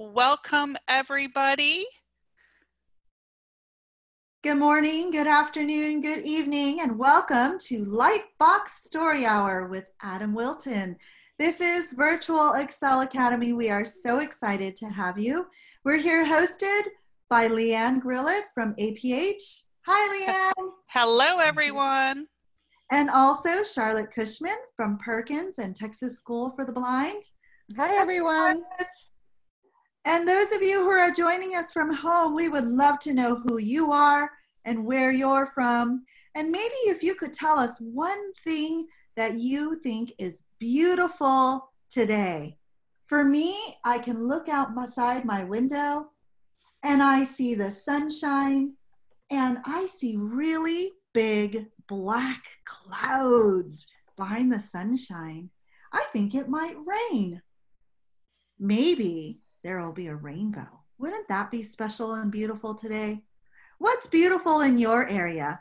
Welcome, everybody. Good morning, good afternoon, good evening, and welcome to Lightbox Story Hour with Adam Wilton. This is Virtual ExCEL Academy. We are so excited to have you. We're here hosted by Leanne Grillot from APH. Hi, Leanne. Hello, everyone. And also Charlotte Cushman from Perkins and Texas School for the Blind. Hi, everyone. And those of you who are joining us from home, we would love to know who you are and where you're from. And maybe if you could tell us one thing that you think is beautiful today. For me, I can look outside my window and I see the sunshine and I see really big black clouds behind the sunshine. I think it might rain. Maybe there will be a rainbow. Wouldn't that be special and beautiful today? What's beautiful in your area?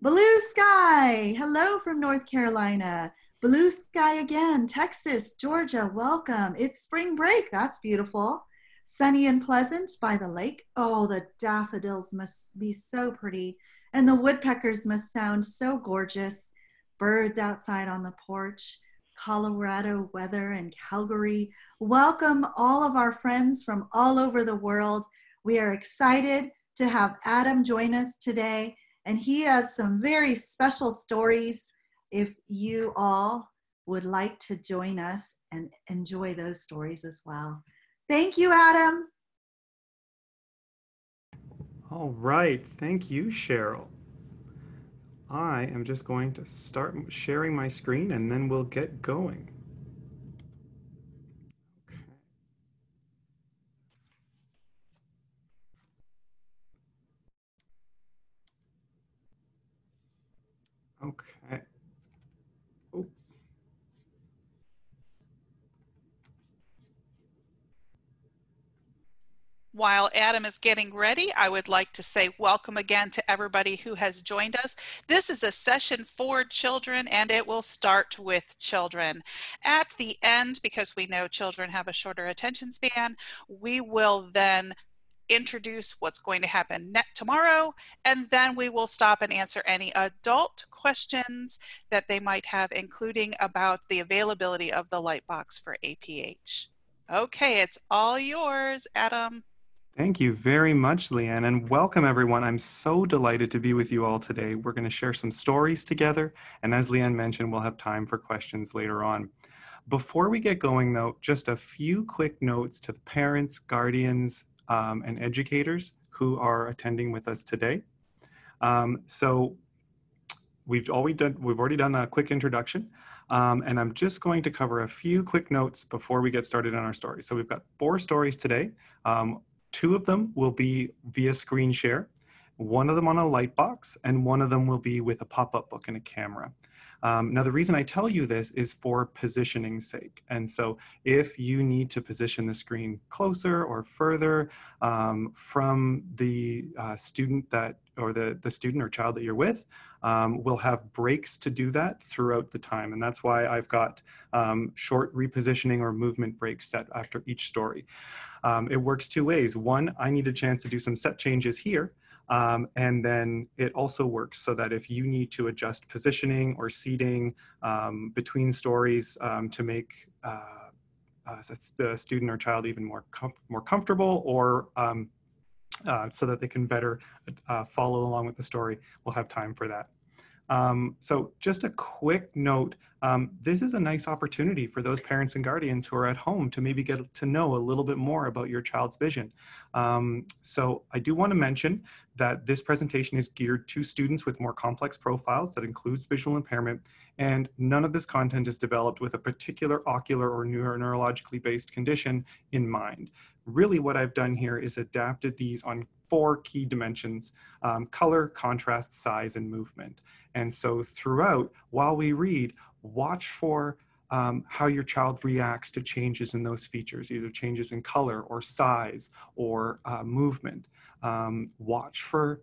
Blue sky. Hello from North Carolina. Blue sky again. Texas, Georgia, welcome. It's spring break. That's beautiful. Sunny and pleasant by the lake. Oh, the daffodils must be so pretty. And the woodpeckers must sound so gorgeous. Birds outside on the porch. Colorado weather and Calgary. Welcome all of our friends from all over the world. We are excited to have Adam join us today, and he has some very special stories. If you all would like to join us and enjoy those stories as well. Thank you, Adam. All right. Thank you, Cheryl. I am just going to start sharing my screen and then we'll get going. Okay. Okay. While Adam is getting ready, I would like to say welcome again to everybody who has joined us. This is a session for children and it will start with children. At the end, because we know children have a shorter attention span, we will then introduce what's going to happen tomorrow, and then we will stop and answer any adult questions that they might have, including about the availability of the light box for APH. Okay, it's all yours, Adam. Thank you very much, Leanne, and welcome everyone. I'm so delighted to be with you all today. We're going to share some stories together, and as Leanne mentioned, we'll have time for questions later on. Before we get going, though, just a few quick notes to the parents, guardians, um, and educators who are attending with us today. Um, so we've already done we've already done a quick introduction. Um, and I'm just going to cover a few quick notes before we get started on our story. So we've got four stories today. Um, Two of them will be via screen share, one of them on a light box, and one of them will be with a pop-up book and a camera. Um, now, the reason I tell you this is for positioning sake. And so if you need to position the screen closer or further um, from the uh, student that, or the, the student or child that you're with, um, we'll have breaks to do that throughout the time. And that's why I've got um, short repositioning or movement breaks set after each story. Um, it works two ways. One, I need a chance to do some set changes here. Um, and then it also works so that if you need to adjust positioning or seating um, between stories um, to make uh, uh, the student or child even more, com more comfortable or um, uh, so that they can better uh, follow along with the story, we'll have time for that. Um, so just a quick note, um, this is a nice opportunity for those parents and guardians who are at home to maybe get to know a little bit more about your child's vision. Um, so I do want to mention that this presentation is geared to students with more complex profiles that includes visual impairment, and none of this content is developed with a particular ocular or neuro neurologically based condition in mind. Really what I've done here is adapted these on four key dimensions, um, color, contrast, size, and movement. And so throughout, while we read, watch for um, how your child reacts to changes in those features, either changes in color or size or uh, movement. Um, watch for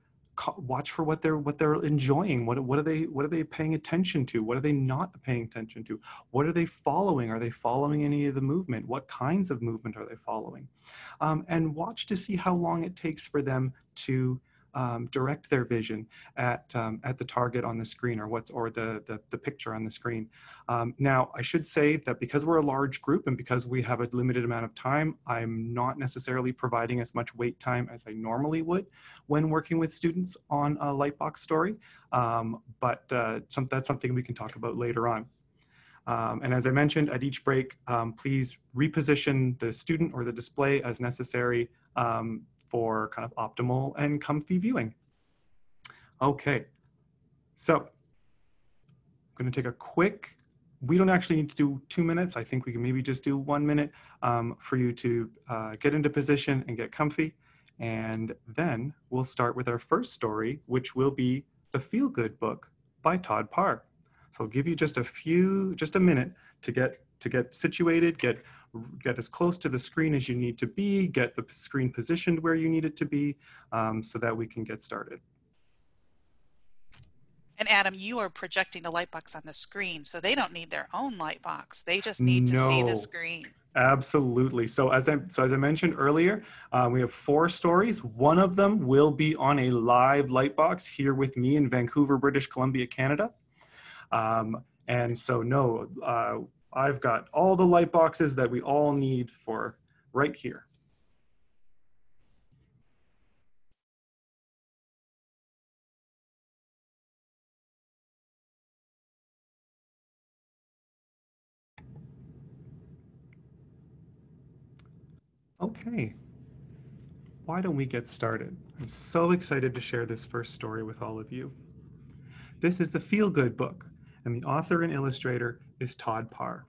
watch for what they're what they're enjoying. What what are they what are they paying attention to? What are they not paying attention to? What are they following? Are they following any of the movement? What kinds of movement are they following? Um, and watch to see how long it takes for them to um, direct their vision at um, at the target on the screen or what's or the the, the picture on the screen. Um, now, I should say that because we're a large group and because we have a limited amount of time, I'm not necessarily providing as much wait time as I normally would when working with students on a Lightbox story. Um, but uh, some, that's something we can talk about later on. Um, and as I mentioned, at each break, um, please reposition the student or the display as necessary um, for kind of optimal and comfy viewing. Okay, so I'm gonna take a quick, we don't actually need to do two minutes. I think we can maybe just do one minute um, for you to uh, get into position and get comfy. And then we'll start with our first story, which will be The Feel Good Book by Todd Parr. So I'll give you just a few, just a minute to get to get situated, get get as close to the screen as you need to be, get the screen positioned where you need it to be um, so that we can get started. And Adam, you are projecting the lightbox on the screen, so they don't need their own lightbox. They just need no, to see the screen. Absolutely. So as I so as I mentioned earlier, uh, we have four stories. One of them will be on a live lightbox here with me in Vancouver, British Columbia, Canada. Um, and so no, uh, I've got all the light boxes that we all need for right here. Okay, why don't we get started? I'm so excited to share this first story with all of you. This is the Feel Good book, and the author and illustrator is Todd Parr.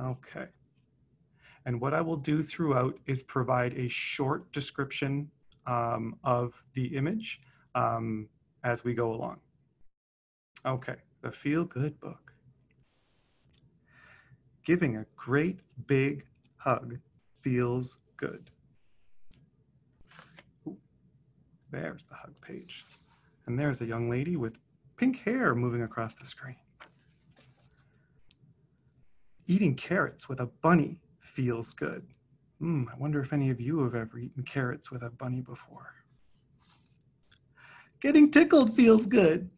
Okay. And what I will do throughout is provide a short description um, of the image um, as we go along. Okay, the Feel Good book. Giving a great big hug feels good. Ooh, there's the hug page. And there's a young lady with pink hair moving across the screen. Eating carrots with a bunny feels good. Hmm, I wonder if any of you have ever eaten carrots with a bunny before. Getting tickled feels good.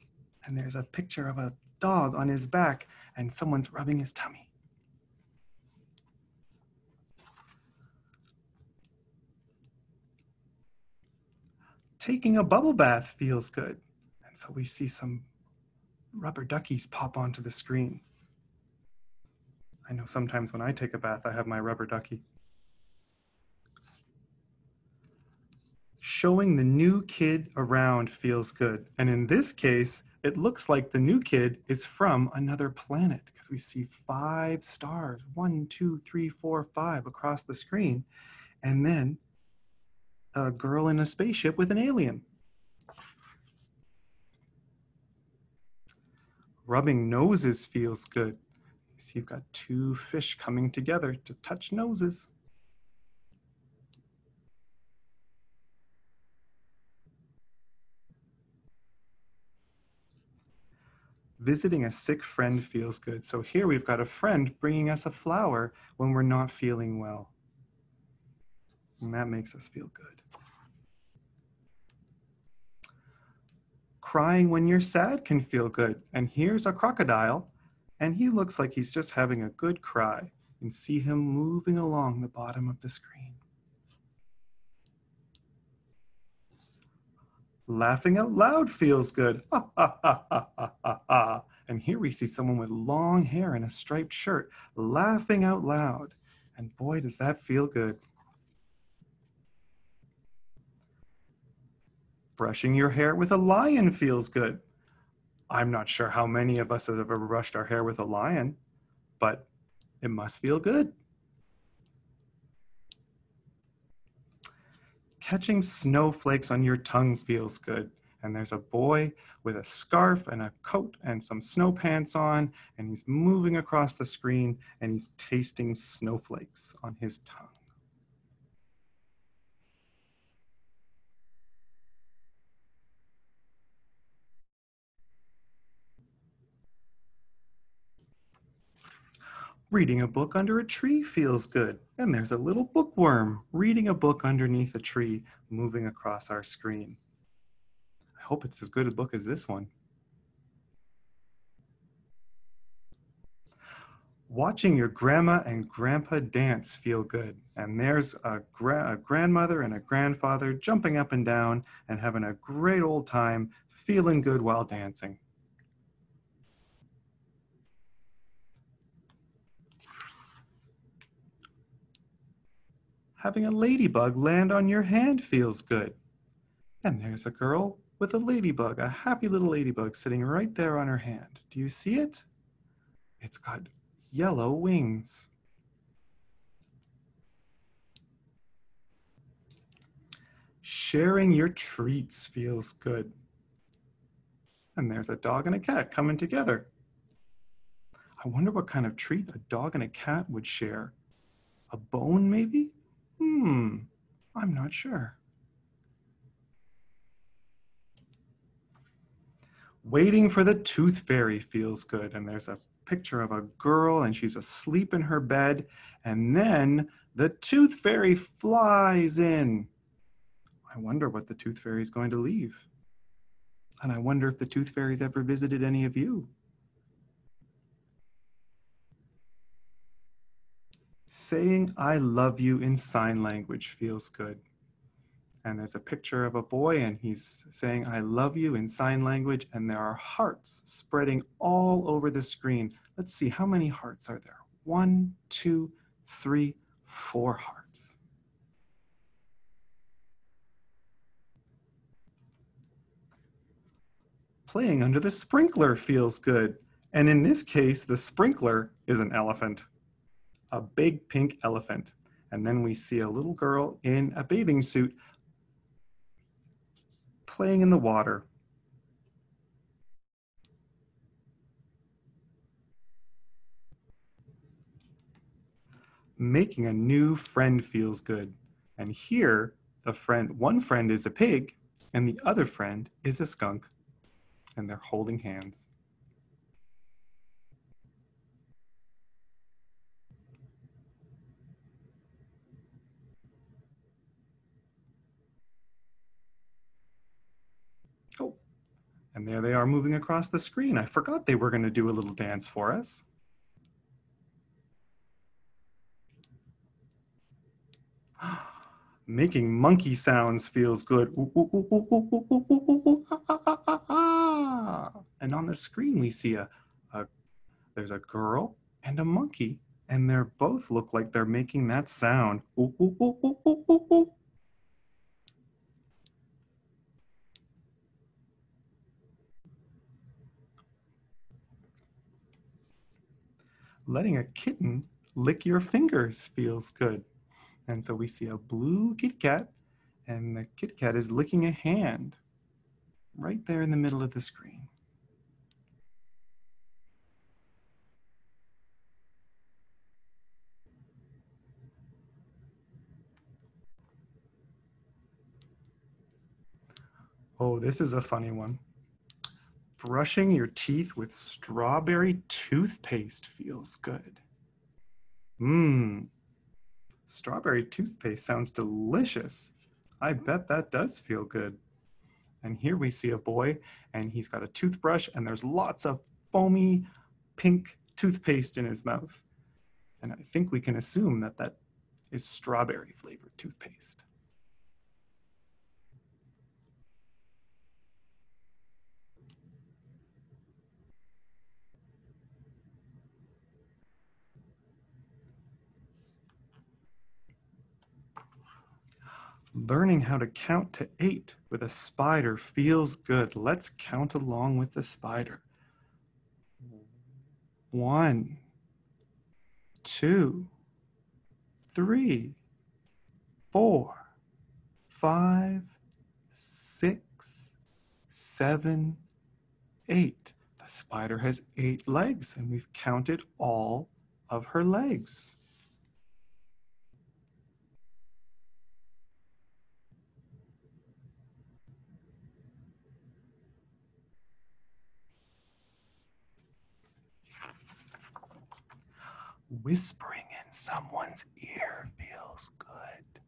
And there's a picture of a dog on his back and someone's rubbing his tummy. Taking a bubble bath feels good. And so we see some rubber duckies pop onto the screen. I know sometimes when I take a bath, I have my rubber ducky. Showing the new kid around feels good. And in this case, it looks like the new kid is from another planet because we see five stars, one, two, three, four, five across the screen. And then a girl in a spaceship with an alien. Rubbing noses feels good. See, you've got two fish coming together to touch noses. Visiting a sick friend feels good. So here we've got a friend bringing us a flower when we're not feeling well. And that makes us feel good. Crying when you're sad can feel good. And here's a crocodile, and he looks like he's just having a good cry. And see him moving along the bottom of the screen. Laughing out loud feels good. and here we see someone with long hair and a striped shirt laughing out loud. And boy, does that feel good. Brushing your hair with a lion feels good. I'm not sure how many of us have ever brushed our hair with a lion, but it must feel good. Catching snowflakes on your tongue feels good. And there's a boy with a scarf and a coat and some snow pants on, and he's moving across the screen and he's tasting snowflakes on his tongue. Reading a book under a tree feels good. And there's a little bookworm reading a book underneath a tree moving across our screen. I hope it's as good a book as this one. Watching your grandma and grandpa dance feel good. And there's a, gra a grandmother and a grandfather jumping up and down and having a great old time feeling good while dancing. Having a ladybug land on your hand feels good. And there's a girl with a ladybug, a happy little ladybug sitting right there on her hand. Do you see it? It's got yellow wings. Sharing your treats feels good. And there's a dog and a cat coming together. I wonder what kind of treat a dog and a cat would share. A bone, maybe? Hmm, I'm not sure. Waiting for the tooth fairy feels good. And there's a picture of a girl and she's asleep in her bed. And then the tooth fairy flies in. I wonder what the tooth fairy is going to leave. And I wonder if the tooth fairy's ever visited any of you. Saying I love you in sign language feels good. And there's a picture of a boy and he's saying I love you in sign language and there are hearts spreading all over the screen. Let's see, how many hearts are there? One, two, three, four hearts. Playing under the sprinkler feels good. And in this case, the sprinkler is an elephant a big pink elephant. And then we see a little girl in a bathing suit playing in the water. Making a new friend feels good. And here, the friend, one friend is a pig and the other friend is a skunk and they're holding hands. And there they are moving across the screen. I forgot they were going to do a little dance for us. Making monkey sounds feels good. And on the screen we see a, a there's a girl and a monkey and they're both look like they're making that sound. Letting a kitten lick your fingers feels good. And so we see a blue kitty cat, and the kitty cat is licking a hand right there in the middle of the screen. Oh, this is a funny one. Brushing your teeth with strawberry toothpaste feels good. Mmm, strawberry toothpaste sounds delicious. I bet that does feel good. And here we see a boy and he's got a toothbrush and there's lots of foamy pink toothpaste in his mouth. And I think we can assume that that is strawberry flavored toothpaste. Learning how to count to eight with a spider feels good. Let's count along with the spider. One, two, three, four, five, six, seven, eight. The spider has eight legs and we've counted all of her legs. Whispering in someone's ear feels good.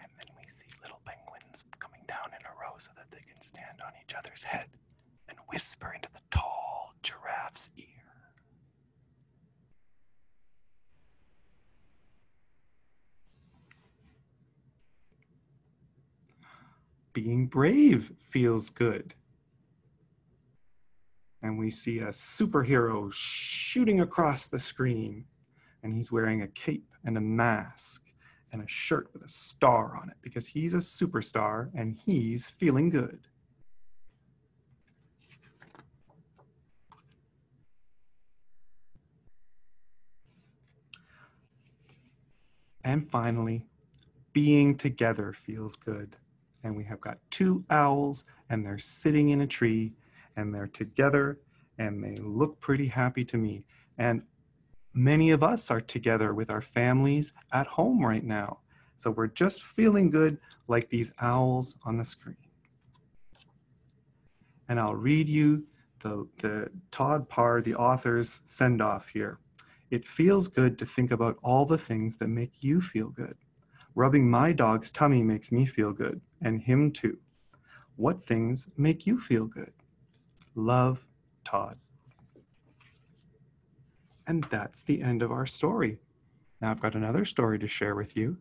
And then we see little penguins coming down in a row so that they can stand on each other's head and whisper into the tall giraffe's ear. Being brave feels good. And we see a superhero shooting across the screen. And he's wearing a cape and a mask and a shirt with a star on it because he's a superstar and he's feeling good. And finally, being together feels good. And we have got two owls and they're sitting in a tree and they're together and they look pretty happy to me. And many of us are together with our families at home right now. So we're just feeling good like these owls on the screen. And I'll read you the, the Todd Parr, the author's send off here. It feels good to think about all the things that make you feel good. Rubbing my dog's tummy makes me feel good, and him too. What things make you feel good? Love, Todd. And that's the end of our story. Now I've got another story to share with you.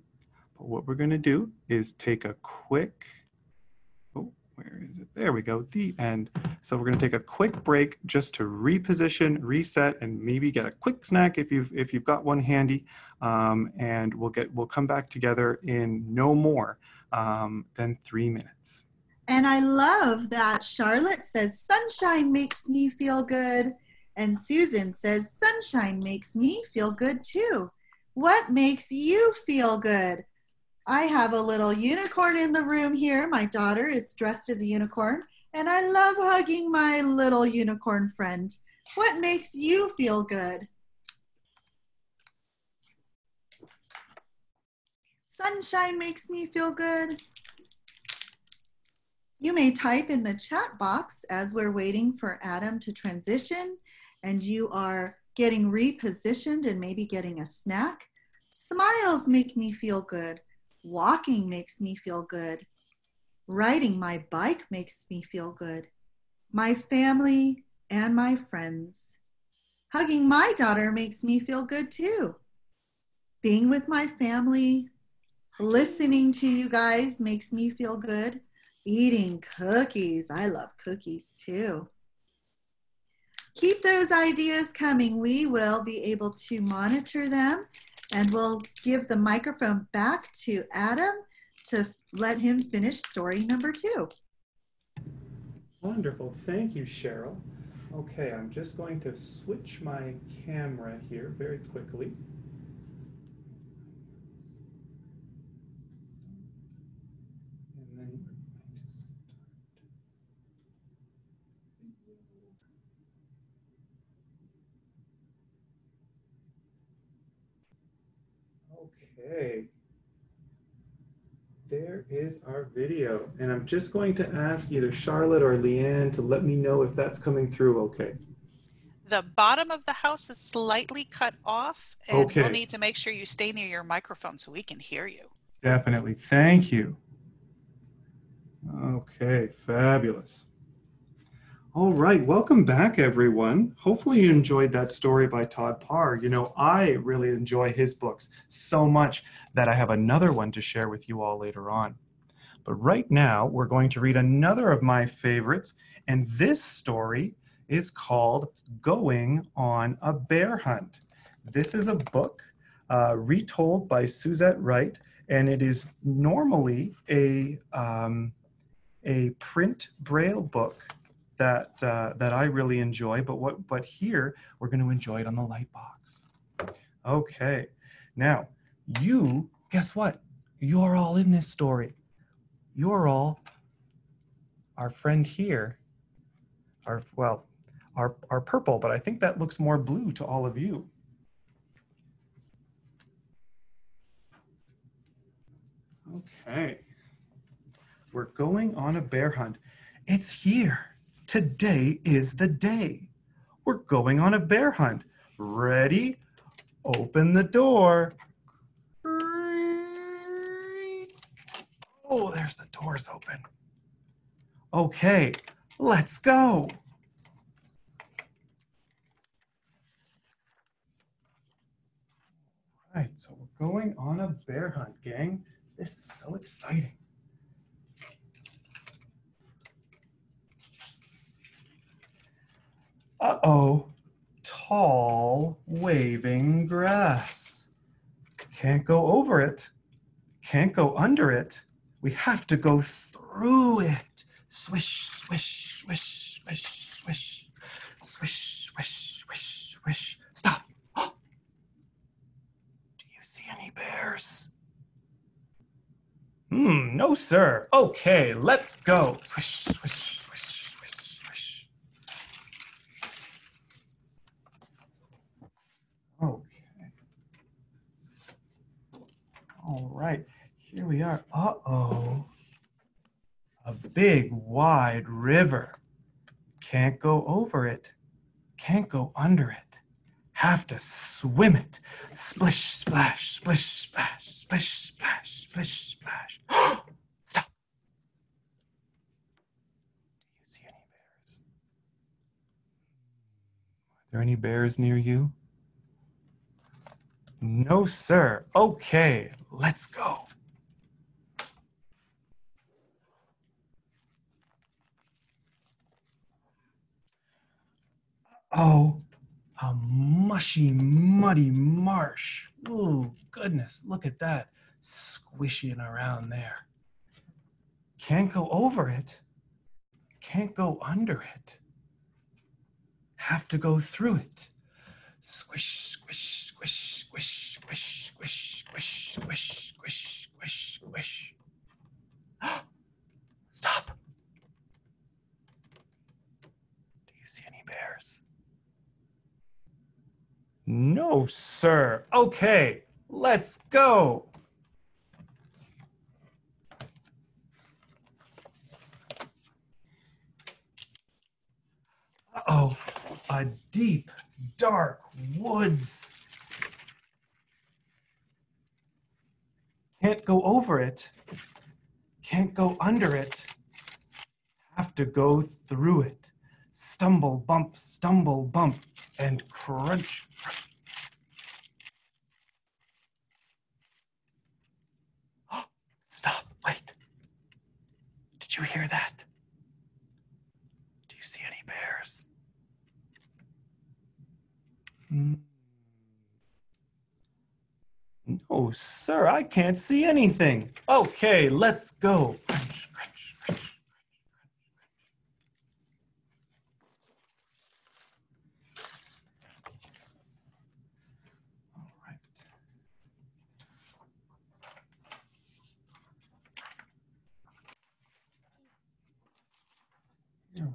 But what we're going to do is take a quick, oh, where is it? There we go, the end. So we're going to take a quick break just to reposition, reset, and maybe get a quick snack if you've if you've got one handy. Um, and we'll get we'll come back together in no more um, than three minutes. And I love that Charlotte says, Sunshine makes me feel good. And Susan says, Sunshine makes me feel good too. What makes you feel good? I have a little unicorn in the room here. My daughter is dressed as a unicorn, and I love hugging my little unicorn friend. What makes you feel good? Sunshine makes me feel good. You may type in the chat box as we're waiting for Adam to transition and you are getting repositioned and maybe getting a snack. Smiles make me feel good. Walking makes me feel good. Riding my bike makes me feel good. My family and my friends. Hugging my daughter makes me feel good too. Being with my family, listening to you guys makes me feel good. Eating cookies. I love cookies too. Keep those ideas coming. We will be able to monitor them and we'll give the microphone back to Adam to let him finish story number two. Wonderful. Thank you, Cheryl. Okay, I'm just going to switch my camera here very quickly. Okay. There is our video. And I'm just going to ask either Charlotte or Leanne to let me know if that's coming through okay. The bottom of the house is slightly cut off and okay. we'll need to make sure you stay near your microphone so we can hear you. Definitely. Thank you. Okay, fabulous. All right, welcome back, everyone. Hopefully, you enjoyed that story by Todd Parr. You know, I really enjoy his books so much that I have another one to share with you all later on. But right now, we're going to read another of my favorites, and this story is called Going on a Bear Hunt. This is a book uh, retold by Suzette Wright, and it is normally a, um, a print braille book that uh, that I really enjoy. But what but here we're going to enjoy it on the light box. Okay, now you guess what? You're all in this story. You're all our friend here. Our well, our our purple, but I think that looks more blue to all of you. Okay. We're going on a bear hunt. It's here. Today is the day. We're going on a bear hunt. Ready? Open the door. Oh, there's the doors open. Okay, let's go. All right, so we're going on a bear hunt, gang. This is so exciting. Uh-oh, tall, waving grass. Can't go over it. Can't go under it. We have to go through it. Swish, swish, swish, swish, swish, swish, swish, swish, swish. Stop. Do you see any bears? Hmm, no, sir. Okay, let's go. Swish, swish, swish, swish, swish. Okay. All right, here we are. Uh-oh. A big, wide river. Can't go over it. Can't go under it. Have to swim it. Splish, splash, splish, splash, splish, splash, splish, splash. Stop. Do you see any bears? Are there any bears near you? No, sir. Okay, let's go. Oh, a mushy, muddy marsh. Ooh, goodness, look at that. Squishing around there. Can't go over it. Can't go under it. Have to go through it. Squish, squish, squish, squish, squish, squish, squish, squish, squish, squish, squish. Stop. Do you see any bears? No, sir. Okay, let's go. Uh-oh, a deep, dark woods. Can't go over it. Can't go under it. Have to go through it. Stumble, bump, stumble, bump, and crunch. Stop, wait. Did you hear that? Do you see any bears? Hmm. No, sir, I can't see anything. Okay, let's go. Crunch, crunch, crunch. All right. Here we go.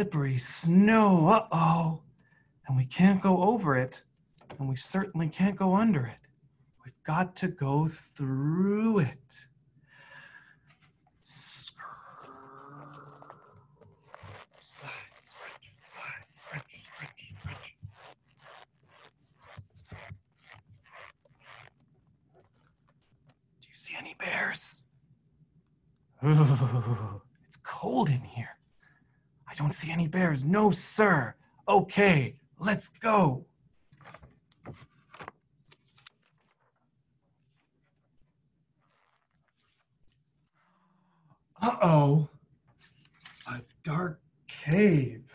Slippery snow, uh-oh. And we can't go over it, and we certainly can't go under it. We've got to go through it. Slide, stretch, slide, stretch, stretch, stretch. Do you see any bears? Ooh, it's cold in here. Don't see any bears. No, sir. Okay, let's go. Uh oh. A dark cave.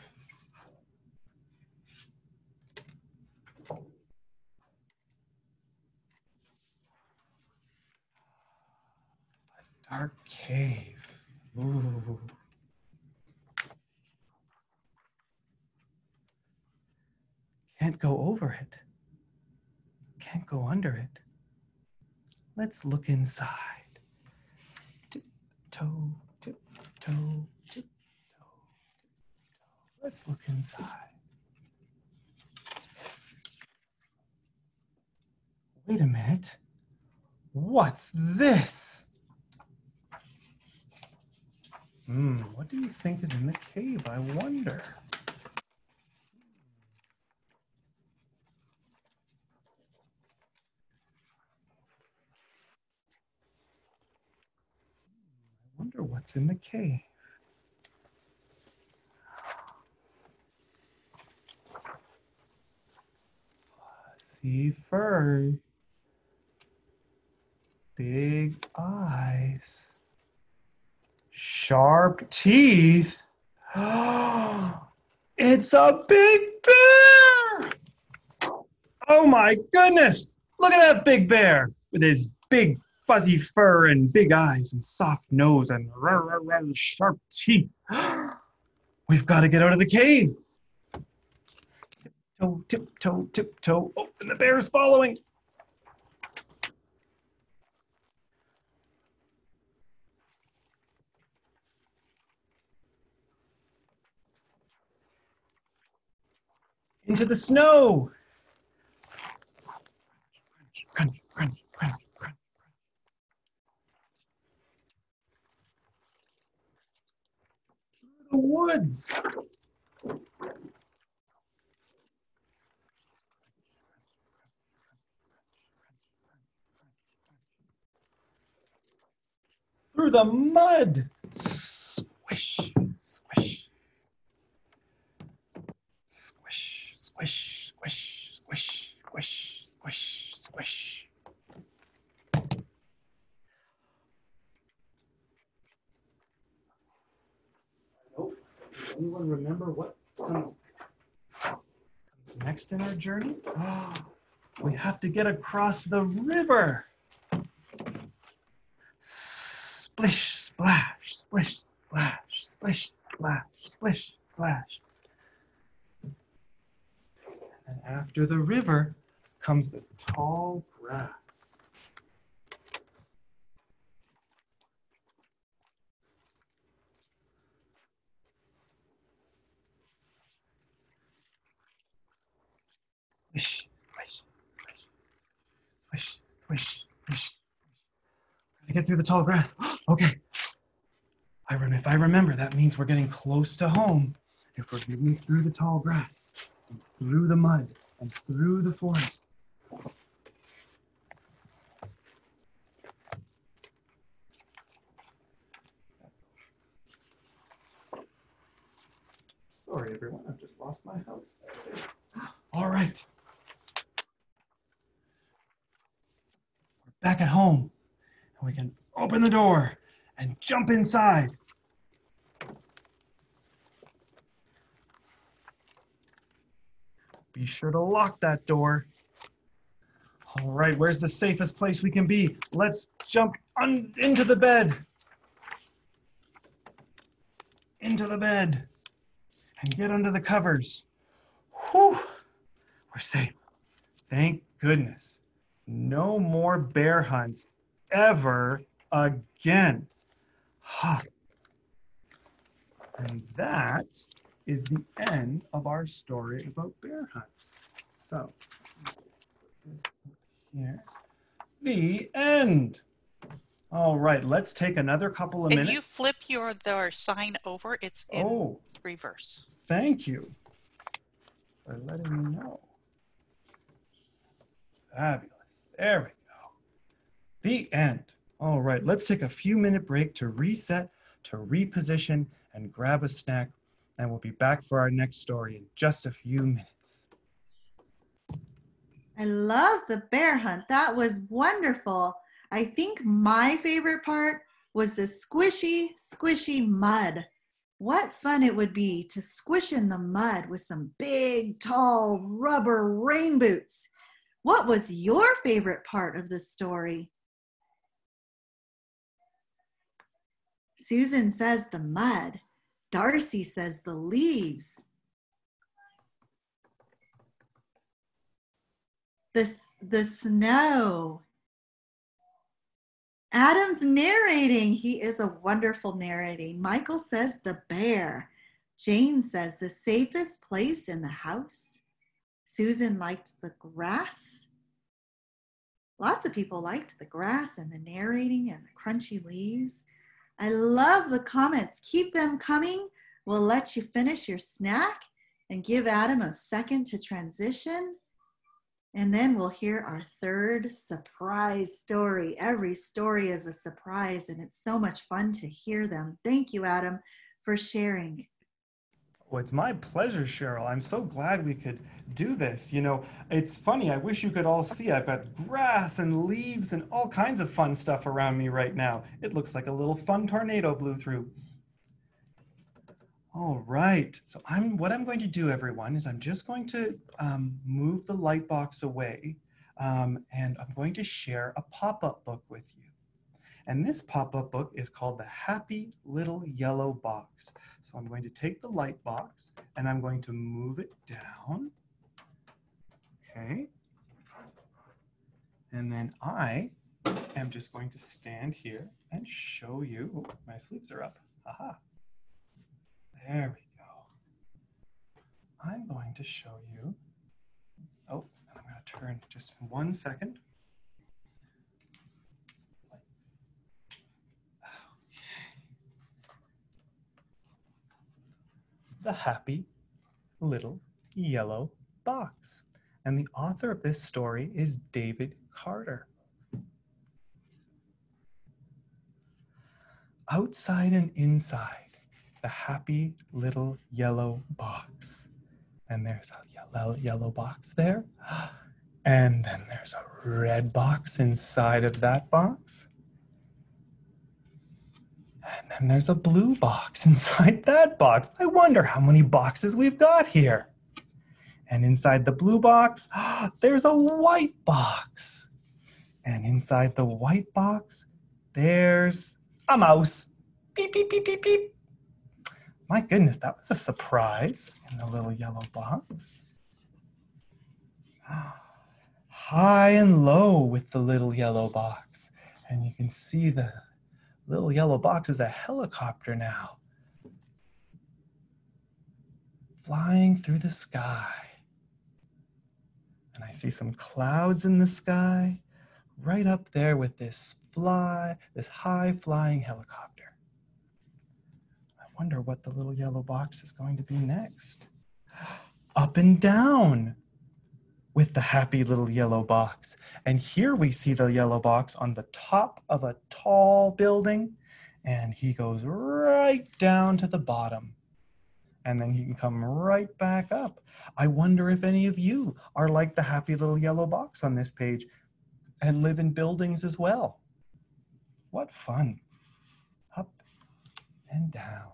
A dark cave. Ooh. Can't go over it. Can't go under it. Let's look inside. Tiptoe, tiptoe, tiptoe. Let's look inside. Wait a minute. What's this? Hmm, what do you think is in the cave? I wonder. Wonder what's in the cave. See fur. Big eyes. Sharp teeth. it's a big bear! Oh my goodness! Look at that big bear with his big fuzzy fur and big eyes and soft nose and sharp teeth. We've got to get out of the cave. Tiptoe, tiptoe, tiptoe. Oh, and the bear's following. Into the snow. Crunch, crunch, crunch, crunch. Through the woods. through the mud. Squish, squish. Squish, squish, squish, squish, squish, squish, squish. Anyone remember what comes, comes next in our journey? we have to get across the river. Splish, splash, splish, splash, splish, splash, splish, splash. And after the river comes the tall grass. Swish, swish, swish, swish, swish, swish. Gotta get through the tall grass. okay. I rem- if I remember, that means we're getting close to home. If we're getting through the tall grass, and through the mud, and through the forest. Sorry, everyone. I've just lost my house. There it is. All right. We're back at home. And we can open the door and jump inside. Be sure to lock that door. All right, where's the safest place we can be? Let's jump into the bed. Into the bed. And get under the covers. Whew, we're safe. Thank goodness. No more bear hunts ever again. Ha. And that is the end of our story about bear hunts. So, this here. The end. All right, let's take another couple of And minutes. you flip your the sign over, it's in oh, reverse. thank you for letting me know. Fabulous. There we go. The end. All right, let's take a few minute break to reset, to reposition, and grab a snack. And we'll be back for our next story in just a few minutes. I love the bear hunt. That was wonderful. I think my favorite part was the squishy, squishy mud. What fun it would be to squish in the mud with some big, tall rubber rain boots. What was your favorite part of the story? Susan says the mud. Darcy says the leaves. The, the snow. Adam's narrating. He is a wonderful narrating. Michael says the bear. Jane says the safest place in the house. Susan liked the grass. Lots of people liked the grass and the narrating and the crunchy leaves. I love the comments. Keep them coming. We'll let you finish your snack and give Adam a second to transition. And then we'll hear our third surprise story. Every story is a surprise, and it's so much fun to hear them. Thank you, Adam, for sharing. Well, it's my pleasure, Cheryl. I'm so glad we could do this. You know, it's funny. I wish you could all see. I've got grass and leaves and all kinds of fun stuff around me right now. It looks like a little fun tornado blew through. All right. So I'm what I'm going to do, everyone, is I'm just going to um, move the light box away, um, and I'm going to share a pop-up book with you. And this pop-up book is called The Happy Little Yellow Box. So I'm going to take the light box and I'm going to move it down. Okay. And then I am just going to stand here and show you. Oh, my sleeves are up. Aha. There we go. I'm going to show you. Oh, I'm going to turn just one second. The Happy Little Yellow Box. And the author of this story is David Carter. Outside and inside the happy little yellow box. And there's a yellow, yellow box there. And then there's a red box inside of that box. And then there's a blue box inside that box. I wonder how many boxes we've got here. And inside the blue box, there's a white box. And inside the white box, there's a mouse. Beep, beep, beep, beep, beep. My goodness, that was a surprise in the little yellow box. High and low with the little yellow box. And you can see the little yellow box is a helicopter now. Flying through the sky. And I see some clouds in the sky right up there with this fly, this high flying helicopter I wonder what the little yellow box is going to be next. Up and down with the happy little yellow box. And here we see the yellow box on the top of a tall building, and he goes right down to the bottom. And then he can come right back up. I wonder if any of you are like the happy little yellow box on this page and live in buildings as well. What fun. Up and down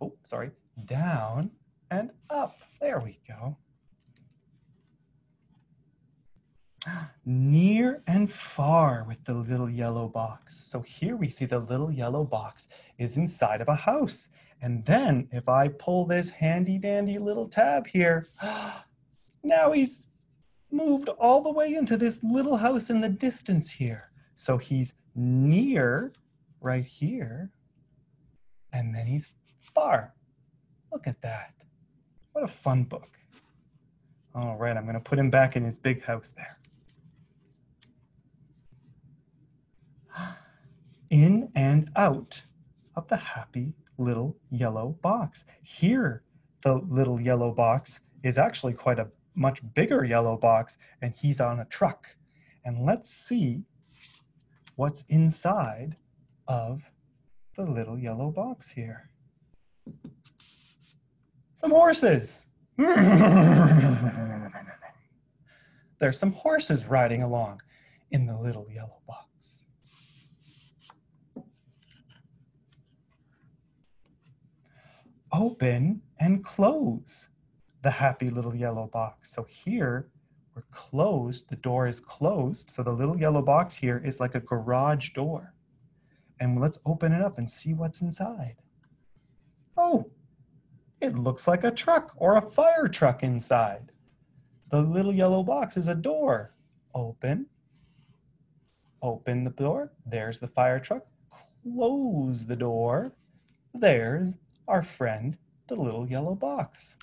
oh, sorry, down and up. There we go. Near and far with the little yellow box. So here we see the little yellow box is inside of a house. And then if I pull this handy dandy little tab here, now he's moved all the way into this little house in the distance here. So he's near right here, and then he's far. Look at that. What a fun book. All right, I'm going to put him back in his big house there. In and out of the happy little yellow box. Here, the little yellow box is actually quite a much bigger yellow box, and he's on a truck. And let's see what's inside of the little yellow box here. Some horses. There's some horses riding along in the little yellow box. Open and close the happy little yellow box. So here we're closed, the door is closed. So the little yellow box here is like a garage door. And let's open it up and see what's inside. Oh, it looks like a truck or a fire truck inside. The little yellow box is a door. Open. Open the door. There's the fire truck. Close the door. There's our friend, the little yellow box.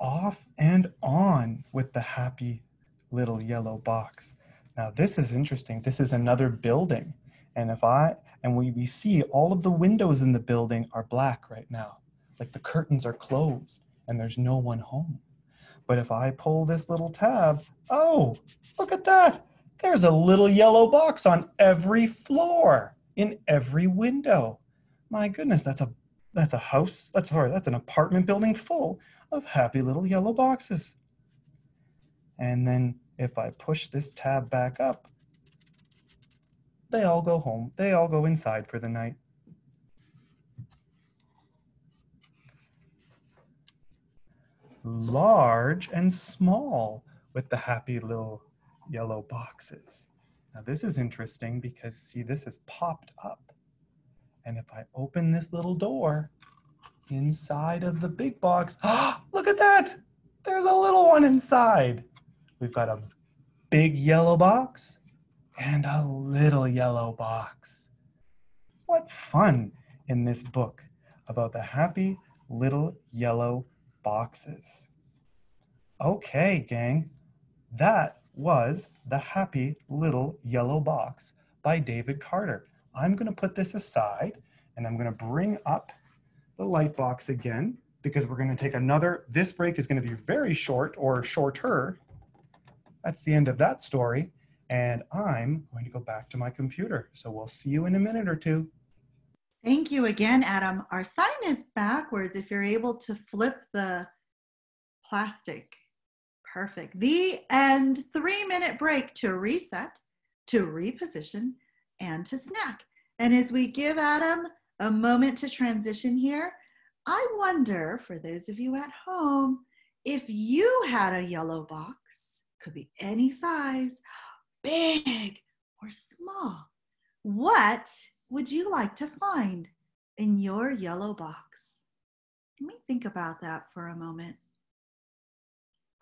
Off and on with the happy little yellow box. Now this is interesting. This is another building. And if I, and we, we see all of the windows in the building are black right now. Like the curtains are closed and there's no one home. But if I pull this little tab, oh, look at that. There's a little yellow box on every floor in every window. My goodness, that's a that's a house. That's sorry, that's an apartment building full of happy little yellow boxes. And then if I push this tab back up, they all go home. They all go inside for the night. Large and small with the happy little yellow boxes. Now this is interesting because see this has popped up. And if I open this little door inside of the big box, ah, look at that. There's a little one inside. We've got a big yellow box and a little yellow box. What fun in this book about the happy little yellow boxes. Okay, gang, that was The Happy Little Yellow Box by David Carter. I'm gonna put this aside and I'm gonna bring up the light box again because we're gonna take another, this break is gonna be very short or shorter. That's the end of that story and I'm going to go back to my computer. So we'll see you in a minute or two. Thank you again, Adam. Our sign is backwards if you're able to flip the plastic. Perfect. The end three minute break to reset, to reposition, and to snack. And as we give Adam a moment to transition here, I wonder for those of you at home, if you had a yellow box, could be any size, big or small. What would you like to find in your yellow box? Let me think about that for a moment.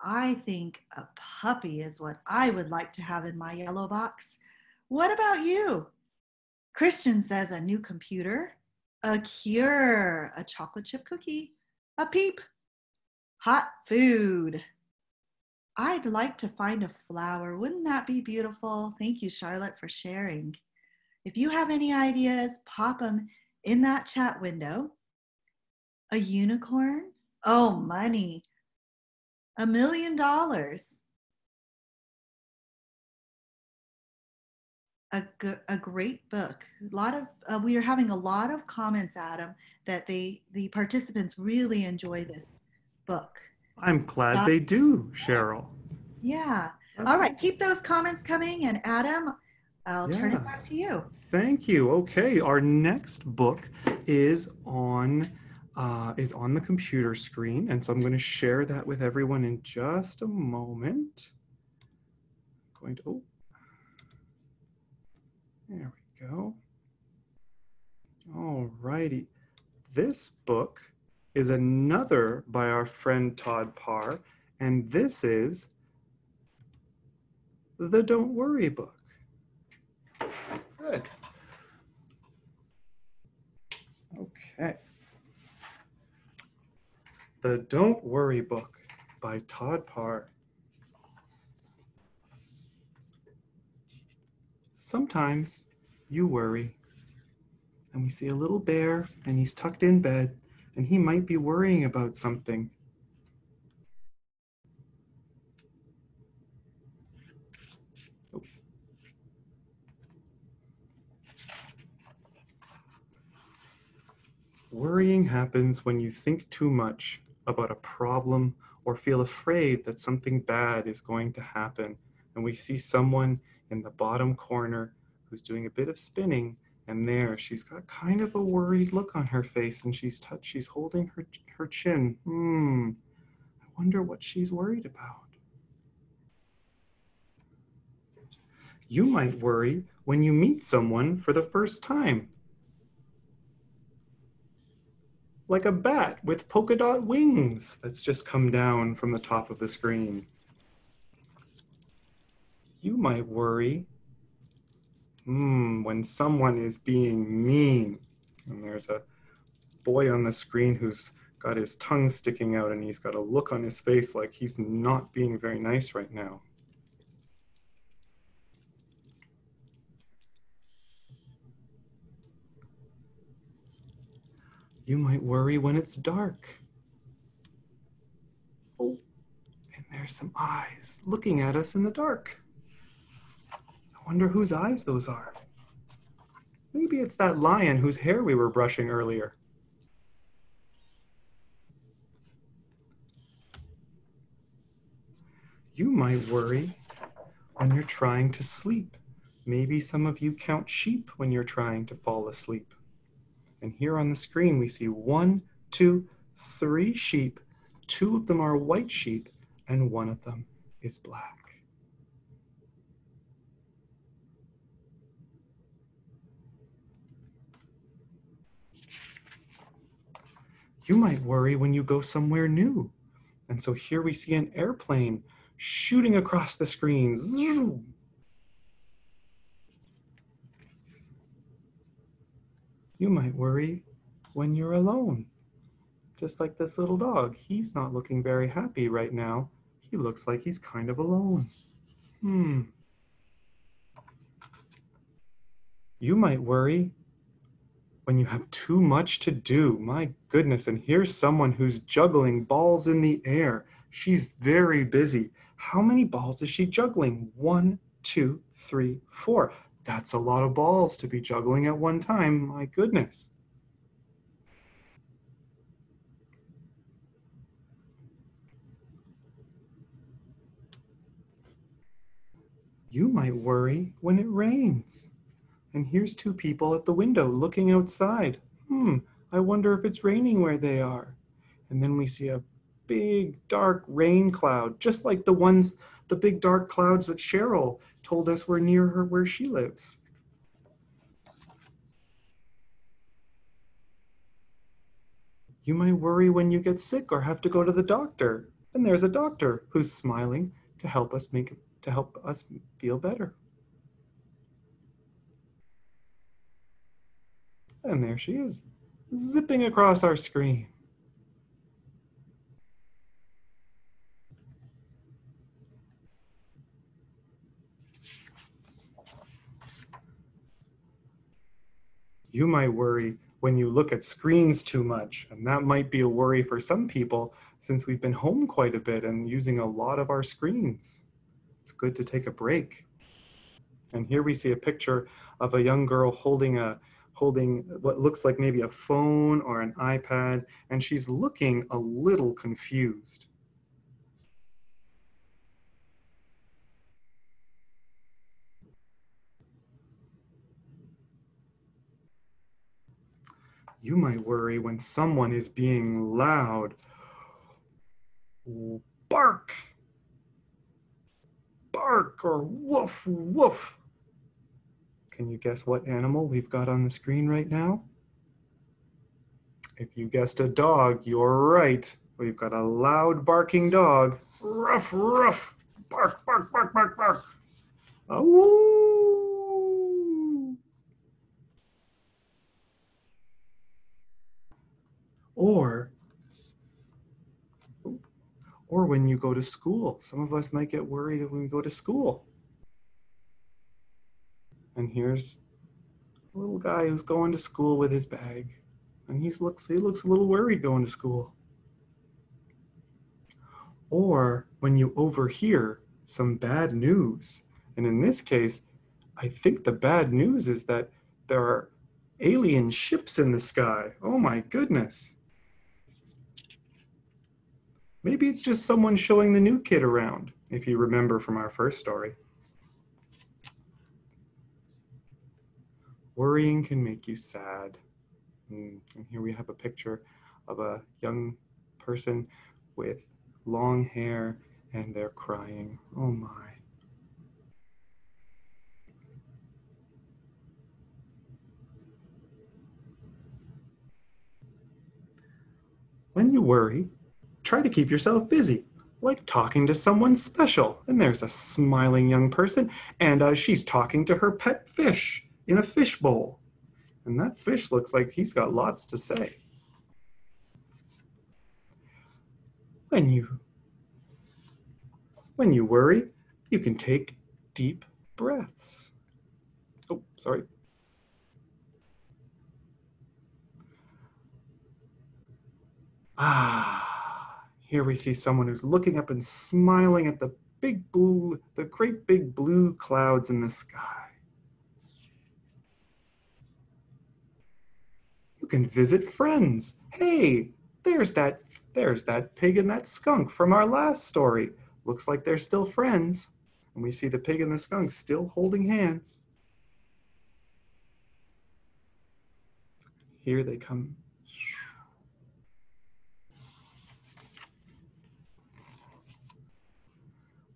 I think a puppy is what I would like to have in my yellow box. What about you? Christian says a new computer, a cure, a chocolate chip cookie, a peep, hot food. I'd like to find a flower. Wouldn't that be beautiful? Thank you, Charlotte, for sharing. If you have any ideas, pop them in that chat window. A unicorn? Oh, money. A million dollars. A, a great book. A lot of uh, we are having a lot of comments, Adam, that they the participants really enjoy this book. I'm glad uh, they do, Cheryl. Yeah. That's All right, keep those comments coming, and Adam, I'll yeah. turn it back to you. Thank you. Okay, our next book is on uh, is on the computer screen, and so I'm going to share that with everyone in just a moment. I'm going to oh, there we go. All righty. This book is another by our friend Todd Parr, and this is the Don't Worry book. Good. Okay. The Don't Worry book by Todd Parr. Sometimes you worry, and we see a little bear, and he's tucked in bed, and he might be worrying about something. Worrying happens when you think too much about a problem or feel afraid that something bad is going to happen. And we see someone in the bottom corner who's doing a bit of spinning and there she's got kind of a worried look on her face and she's touched she's holding her her chin. Hmm i wonder what she's worried about. You might worry when you meet someone for the first time like a bat with polka dot wings that's just come down from the top of the screen. You might worry hmm, when someone is being mean. And there's a boy on the screen who's got his tongue sticking out and he's got a look on his face like he's not being very nice right now. You might worry when it's dark. Oh, and there's some eyes looking at us in the dark. I wonder whose eyes those are. Maybe it's that lion whose hair we were brushing earlier. You might worry when you're trying to sleep. Maybe some of you count sheep when you're trying to fall asleep. And here on the screen, we see one, two, three sheep. Two of them are white sheep, and one of them is black. You might worry when you go somewhere new. And so here we see an airplane shooting across the screen. Zoom. You might worry when you're alone. Just like this little dog. He's not looking very happy right now. He looks like he's kind of alone. Hmm. You might worry when you have too much to do. My goodness, and here's someone who's juggling balls in the air. She's very busy. How many balls is she juggling? One, two, three, four. That's a lot of balls to be juggling at one time. My goodness. You might worry when it rains. And here's two people at the window looking outside. Hmm, I wonder if it's raining where they are. And then we see a big dark rain cloud, just like the ones, the big dark clouds that Cheryl told us were near her where she lives. You might worry when you get sick or have to go to the doctor. And there's a doctor who's smiling to help us make to help us feel better. And there she is, zipping across our screen. You might worry when you look at screens too much, and that might be a worry for some people since we've been home quite a bit and using a lot of our screens. It's good to take a break. And here we see a picture of a young girl holding a holding what looks like maybe a phone or an iPad, and she's looking a little confused. You might worry when someone is being loud. Bark! Bark or woof, woof. Can you guess what animal we've got on the screen right now? If you guessed a dog, you're right. We've got a loud barking dog. Ruff, ruff. Bark, bark, bark, bark, bark. Awoo! Or or when you go to school. Some of us might get worried when we go to school. And here's a little guy who's going to school with his bag. And he looks he looks a little worried going to school. Or when you overhear some bad news. And in this case, I think the bad news is that there are alien ships in the sky. Oh my goodness. Maybe it's just someone showing the new kid around, if you remember from our first story. Worrying can make you sad. Hmm, and here we have a picture of a young person with long hair and they're crying. Oh my. When you worry, try to keep yourself busy, like talking to someone special. And there's a smiling young person, and uh, she's talking to her pet fish in a fish bowl. And that fish looks like he's got lots to say. When you when you worry, you can take deep breaths. Oh, sorry. Ah, here we see someone who's looking up and smiling at the big blue, the great big blue clouds in the sky. You can visit friends. Hey, there's that there's that pig and that skunk from our last story. Looks like they're still friends. And we see the pig and the skunk still holding hands. Here they come.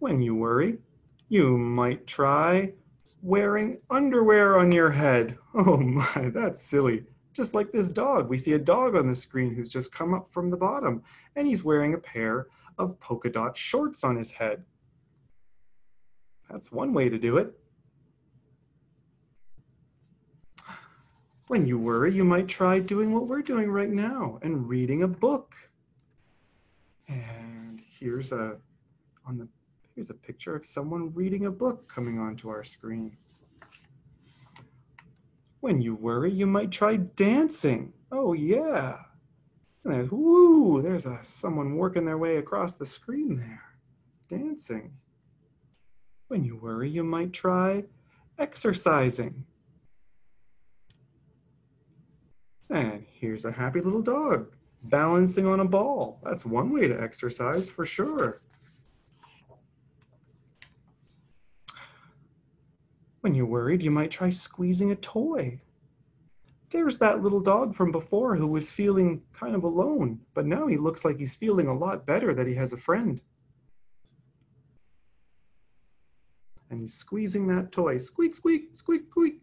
When you worry, you might try wearing underwear on your head. Oh my, that's silly. Just like this dog. We see a dog on the screen who's just come up from the bottom and he's wearing a pair of polka dot shorts on his head. That's one way to do it. When you worry, you might try doing what we're doing right now and reading a book. And here's a on the here's a picture of someone reading a book coming onto our screen. When you worry, you might try dancing. Oh, yeah. And there's, woo, there's a, someone working their way across the screen there, dancing. When you worry, you might try exercising. And here's a happy little dog balancing on a ball. That's one way to exercise for sure. When you're worried, you might try squeezing a toy. There's that little dog from before who was feeling kind of alone, but now he looks like he's feeling a lot better that he has a friend. And he's squeezing that toy. Squeak, squeak, squeak, squeak.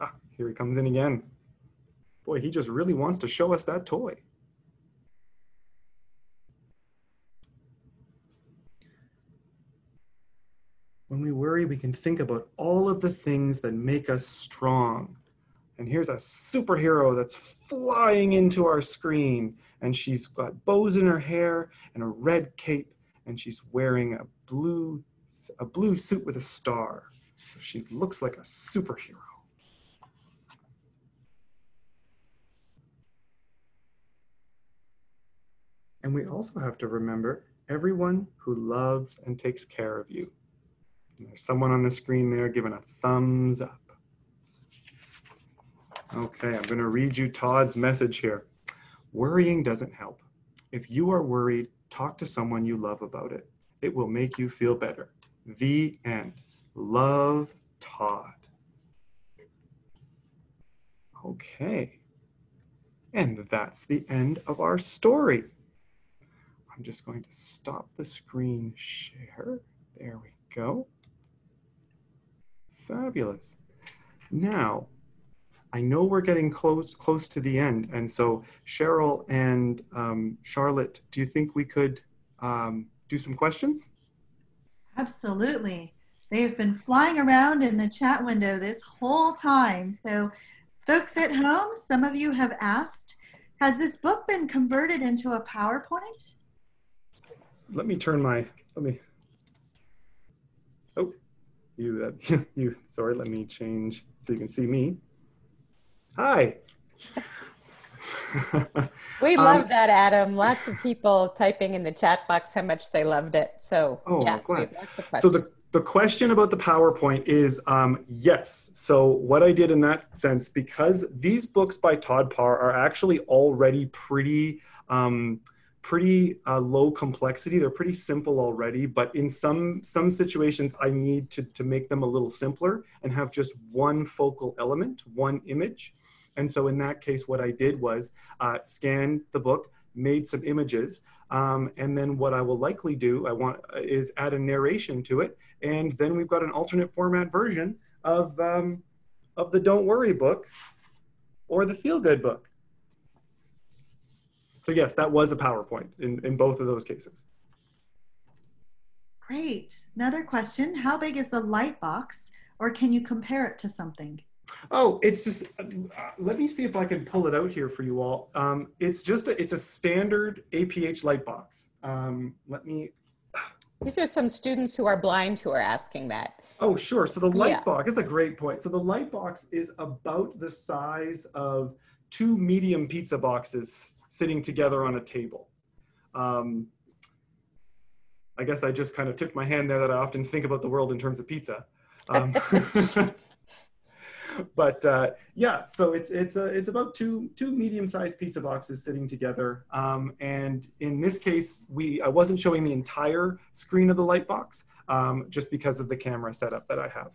Ah, here he comes in again. Boy, he just really wants to show us that toy. We worry, we can think about all of the things that make us strong. And here's a superhero that's flying into our screen, and she's got bows in her hair and a red cape, and she's wearing a blue, a blue suit with a star. So she looks like a superhero. And we also have to remember everyone who loves and takes care of you. There's someone on the screen there giving a thumbs up. Okay, I'm going to read you Todd's message here. Worrying doesn't help. If you are worried, talk to someone you love about it. It will make you feel better. The end. Love Todd. Okay. And that's the end of our story. I'm just going to stop the screen share. There we go. Fabulous. Now, I know we're getting close close to the end, and so Cheryl and um, Charlotte, do you think we could um, do some questions? Absolutely. They have been flying around in the chat window this whole time. So, folks at home, some of you have asked, has this book been converted into a PowerPoint? Let me turn my, let me, you, that, you, sorry, let me change so you can see me. Hi. we um, love that, Adam. Lots of people typing in the chat box how much they loved it. So, oh, yes, we have lots of questions. So the, the question about the PowerPoint is um, yes. So what I did in that sense, because these books by Todd Parr are actually already pretty um, pretty uh, low complexity. They're pretty simple already, but in some some situations, I need to, to make them a little simpler and have just one focal element, one image. And so in that case, what I did was uh, scan the book, made some images, um, and then what I will likely do, I want uh, is add a narration to it, and then we've got an alternate format version of um, of the Don't Worry book or the Feel Good book. So yes, that was a PowerPoint in, in both of those cases. Great. Another question, how big is the light box or can you compare it to something? Oh, it's just, uh, let me see if I can pull it out here for you all. Um, it's just, a, it's a standard APH light box. Um, let me, These are some students who are blind who are asking that. Oh, sure. So the light Yeah. box is a great point. So the light box is about the size of two medium pizza boxes sitting together on a table. Um, I guess I just kind of took my hand there that I often think about the world in terms of pizza. Um, but uh, yeah, so it's it's a, it's about two two medium-sized pizza boxes sitting together. Um, and in this case, we I wasn't showing the entire screen of the light box um, just because of the camera setup that I have.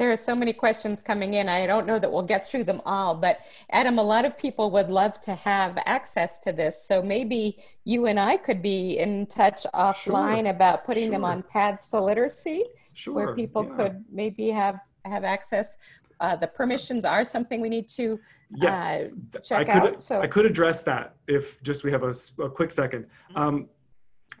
There are so many questions coming in. I don't know that we'll get through them all, but Adam, a lot of people would love to have access to this. So maybe you and I could be in touch offline about putting them on Paths to Literacy, Sure. where people yeah. could maybe have have access. Uh, the permissions are something we need to Yes, th- check I could, out, so- I could address that if just we have a quick second. Um,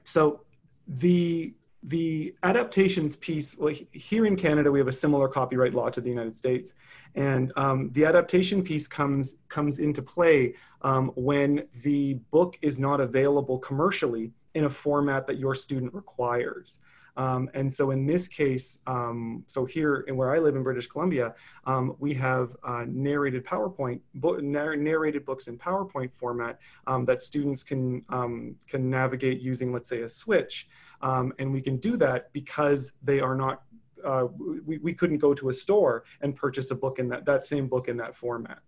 so the the adaptations piece, well, here in Canada, we have a similar copyright law to the United States, and um, the adaptation piece comes comes into play um, when the book is not available commercially in a format that your student requires. Um, and so in this case, um, so here in where I live in British Columbia, um, we have uh, narrated PowerPoint, bo- narr- narrated books in PowerPoint format um, that students can, can navigate using, let's say, a switch. Um, and we can do that because they are not, uh, we, we couldn't go to a store and purchase a book in that, that same book in that format.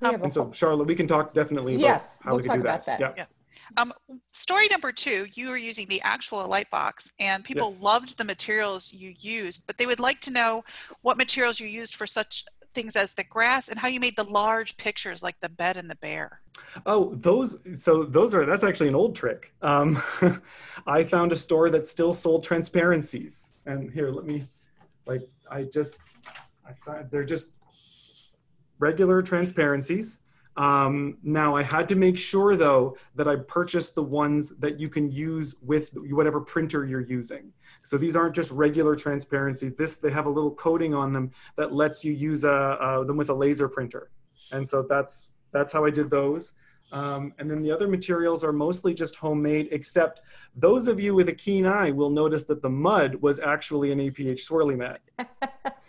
we And so, Charlotte, we can talk definitely about Yes, how we'll we can talk do about that. that. Yeah. Um, story number two, you were using the actual light box and people Yes. loved the materials you used, but they would like to know what materials you used for such things as the grass and how you made the large pictures like the bed and the bear. Oh, those. So those are. That's actually an old trick. Um, I found a store that still sold transparencies, and here, let me. Like, I just, I thought they're just regular transparencies. Um, now, I had to make sure though that I purchased the ones that you can use with whatever printer you're using. So these aren't just regular transparencies. This they have a little coating on them that lets you use a, uh, them with a laser printer, and so that's that's how I did those. Um, and then the other materials are mostly just homemade, except those of you with a keen eye will notice that the mud was actually an APH swirly mat.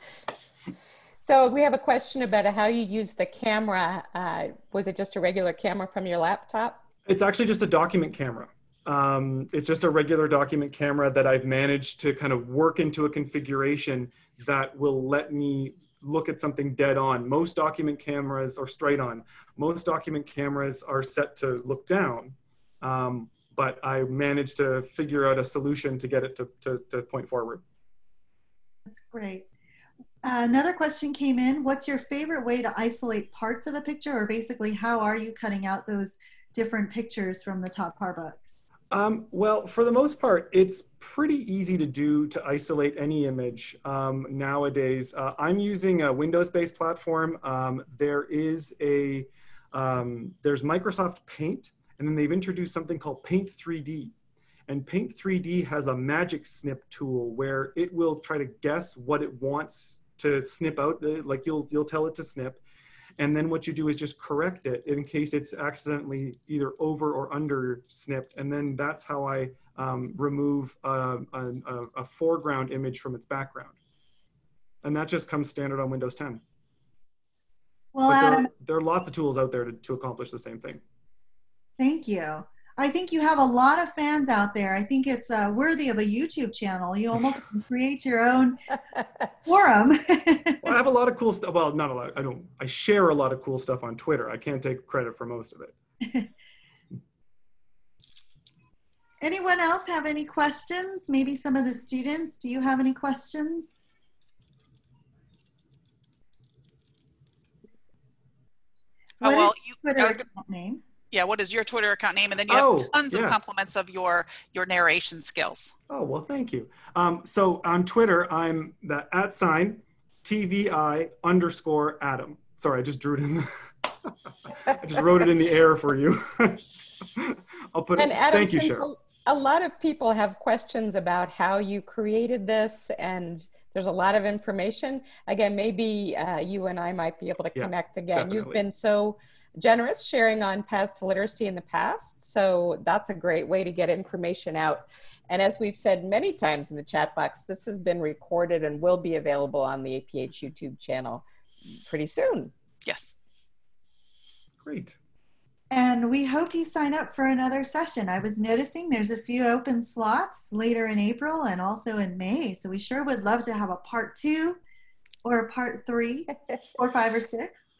So we have a question about how you use the camera. Uh, was it just a regular camera from your laptop? It's actually just a document camera. Um, it's just a regular document camera that I've managed to kind of work into a configuration that will let me look at something dead on. Most document cameras are straight on. Most document cameras are set to look down. Um, but I managed to figure out a solution to get it to, to, to point forward. That's great. Another question came in. What's your favorite way to isolate parts of a picture, or basically, how are you cutting out those different pictures from the Todd Parr books? Um, well, for the most part, it's pretty easy to do to isolate any image um, nowadays. Uh, I'm using a Windows-based platform. Um, there is a um, there's Microsoft Paint, and then they've introduced something called Paint 3D. And Paint 3D has a magic snip tool where it will try to guess what it wants to snip out. uh, Like you'll you'll tell it to snip, and then what you do is just correct it in case it's accidentally either over or under snipped. And then that's how I um, remove uh, a, a, a foreground image from its background. And that just comes standard on Windows 10. Well, there, Adam, are, there are lots of tools out there to, to accomplish the same thing. thank you. I think you have a lot of fans out there. I think it's uh, worthy of a YouTube channel. You almost create your own forum. Well, I have a lot of cool stuff. Well, not a lot. I don't. I share a lot of cool stuff on Twitter. I can't take credit for most of it. Anyone else have any questions? Maybe some of the students. Do you have any questions? Oh, What is well, you, Twitter I was account name? Yeah, what is your Twitter account name? And then you Oh, have tons yeah. of compliments of your your narration skills. Oh well, thank you. Um, so on Twitter, I'm the at sign TVI underscore Adam. Sorry, I just drew it in. The I just wrote it in the air for you. I'll put And it. Adam, thank you, since Cheryl. a, a lot of people have questions about how you created this, and there's a lot of information. Again, maybe uh, you and I might be able to Yeah, connect again. You've been so generous sharing on paths to literacy in the past. So that's a great way to get information out. And as we've said many times in the chat box, this has been recorded and will be available on the APH YouTube channel pretty soon. Yes. Great. And we hope you sign up for another session. I was noticing there's a few open slots later in April and also in May. So we sure would love to have a part two or part three or five or six.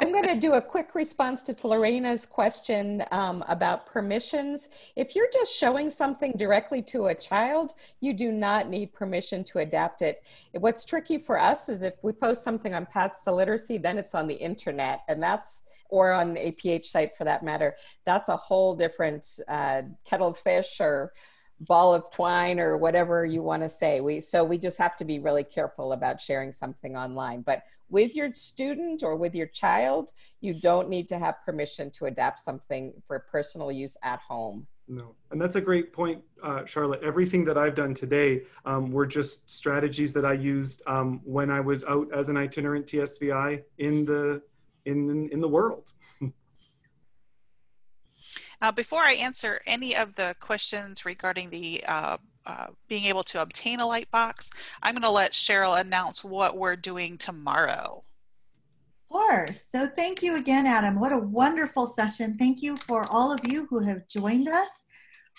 I'm going to do a quick response to Lorena's question um, about permissions. If you're just showing something directly to a child, you do not need permission to adapt it. What's tricky for us is if we post something on Paths to Literacy, then it's on the internet, and that's or on APH site for that matter, that's a whole different uh, kettle of fish or ball of twine or whatever you want to say. We so we just have to be really careful about sharing something online. But with your student or with your child, you don't need to have permission to adapt something for personal use at home. No, and that's a great point, uh, Charlotte. Everything that I've done today um, were just strategies that I used um, when I was out as an itinerant TSVI in the in in the world. Uh, before I answer any of the questions regarding the uh, uh, being able to obtain a light box, I'm going to let Cheryl announce what we're doing tomorrow. Of course. So thank you again, Adam. What a wonderful session. Thank you for all of you who have joined us.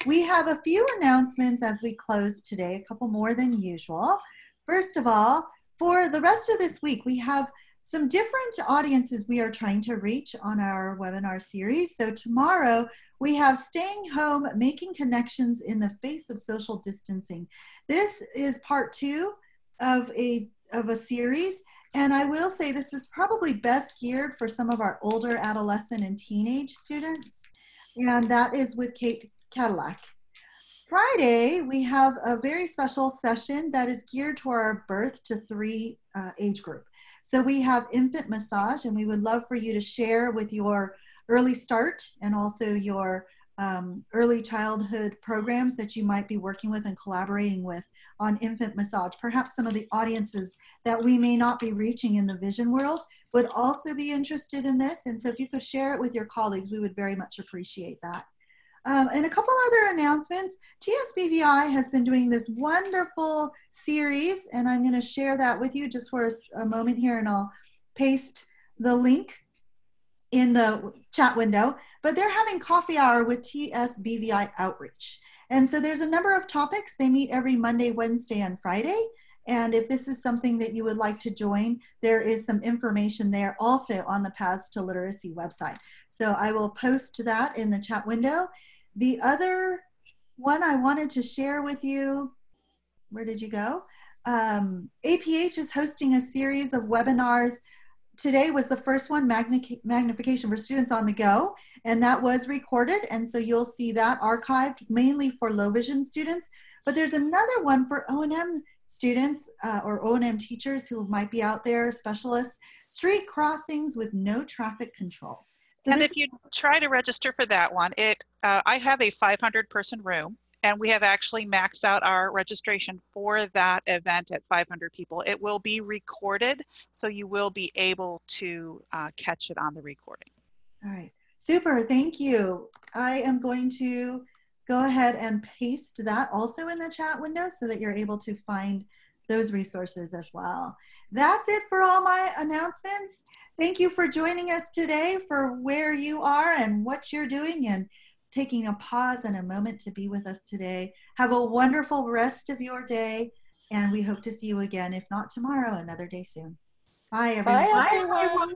We have a few announcements as we close today, a couple more than usual. First of all, for the rest of this week, we have some different audiences we are trying to reach on our webinar series. So tomorrow we have staying home, making connections in the face of social distancing. This is part two of a, of a series. And I will say this is probably best geared for some of our older adolescent and teenage students. And that is with Kate Cadillac. Friday, we have a very special session that is geared to our birth to three uh, age group. So we have infant massage, and we would love for you to share with your early start and also your um, early childhood programs that you might be working with and collaborating with on infant massage. Perhaps some of the audiences that we may not be reaching in the vision world would also be interested in this. And so if you could share it with your colleagues, we would very much appreciate that. Um, and a couple other announcements. TSBVI has been doing this wonderful series, and I'm going to share that with you just for a, a moment here, and I'll paste the link in the chat window. But they're having coffee hour with TSBVI Outreach. And so there's a number of topics. They meet every Monday, Wednesday, and Friday. And if this is something that you would like to join, there is some information there also on the Paths to Literacy website. So I will post that in the chat window. The other one I wanted to share with you, where did you go? Um, APH is hosting a series of webinars. Today was the first one, Magni Magnification for Students on the Go, and that was recorded. And so you'll see that archived mainly for low vision students. But there's another one for O&M students uh, or O&M teachers who might be out there, specialists, street crossings with no traffic control. So and if you try to register for that one, it uh, I have a 500 person room and we have actually maxed out our registration for that event at 500 people. It will be recorded, so you will be able to uh, catch it on the recording. All right, super, thank you. I am going to go ahead and paste that also in the chat window so that you're able to find those resources as well. That's it for all my announcements. Thank you for joining us today for where you are and what you're doing and taking a pause and a moment to be with us today. Have a wonderful rest of your day, and we hope to see you again, if not tomorrow, another day soon. Bye, everyone. Bye, everyone.